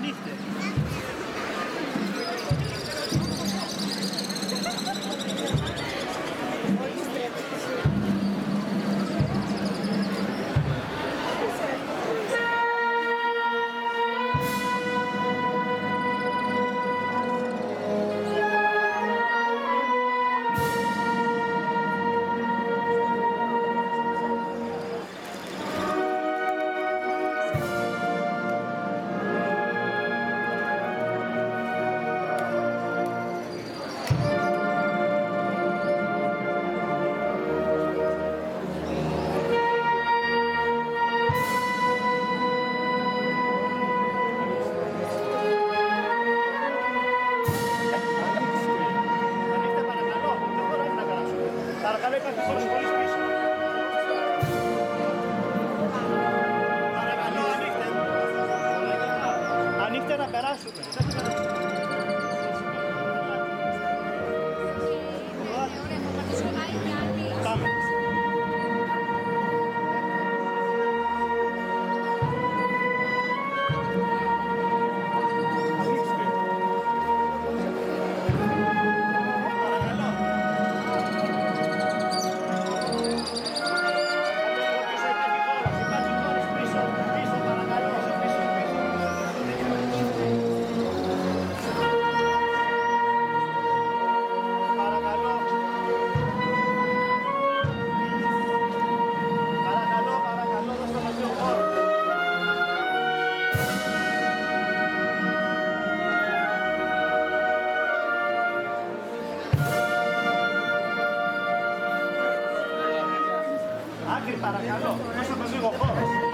Nichte. para Carlos. No se.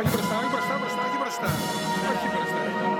Para estar, para estar, para. Виборчі перестання.